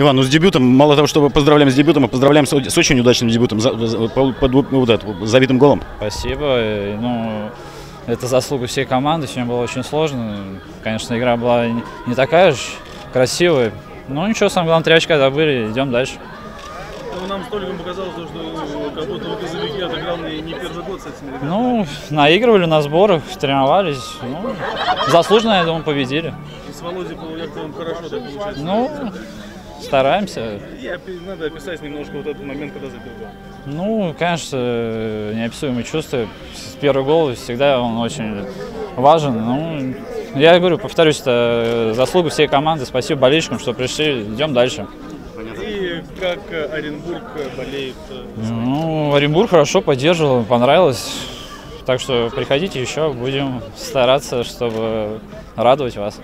Иван, ну с дебютом, мало того, что поздравляем с дебютом, мы поздравляем с, с очень удачным дебютом, за, за- по- под вот это, забитым голом. Спасибо. И, Ну, это заслуга всей команды. Сегодня было очень сложно. Конечно, игра была не- не такая же красивая. Но ничего, самое главное, три очка добыли, идем дальше. Ну, нам с Толиком показалось, то, что как будто вот Газовики отыграл не, не первый год с этими ребятами. Ну, наигрывали на сборах, тренировались. Ну, заслуженно, я думаю, победили. И с Володей как-то он хорошо так получается. Ну, стараемся. Опи- надо описать немножко вот этот момент, когда забил гол. Ну, конечно, неописуемые чувства. Первый гол всегда он очень важен. Ну, я говорю, повторюсь, это заслуга всей команды. Спасибо болельщикам, что пришли. Идем дальше. И как Оренбург болеет. Ну, Оренбург хорошо поддерживал, понравилось. Так что приходите еще, будем стараться, чтобы радовать вас.